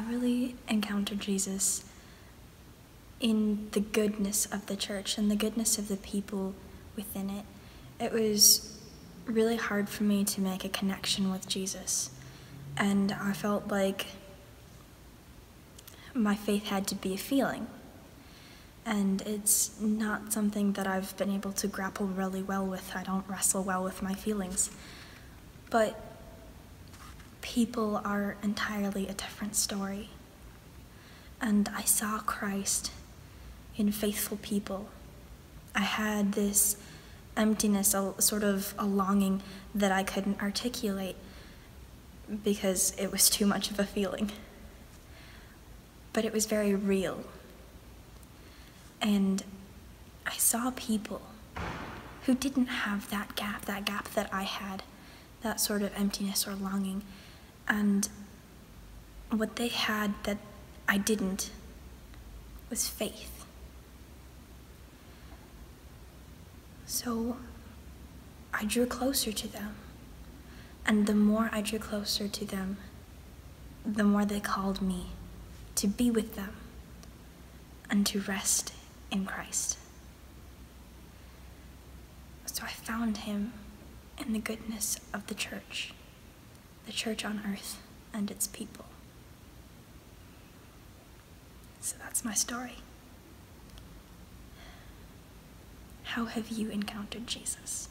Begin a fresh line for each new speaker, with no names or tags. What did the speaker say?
really encountered Jesus in the goodness of the church and the goodness of the people within it. It was really hard for me to make a connection with Jesus, and I felt like my faith had to be a feeling. And it's not something that I've been able to grapple really well with. I don't wrestle well with my feelings. But people are entirely a different story. And I saw Christ in faithful people. I had this emptiness, a sort of a longing that I couldn't articulate because it was too much of a feeling. But it was very real. And I saw people who didn't have that gap, that gap that I had, that sort of emptiness or longing. And what they had that I didn't was faith. So I drew closer to them. And the more I drew closer to them, the more they called me to be with them and to rest in Christ. So I found him in the goodness of the church, the church on earth and its people. So that's my story. How have you encountered Jesus?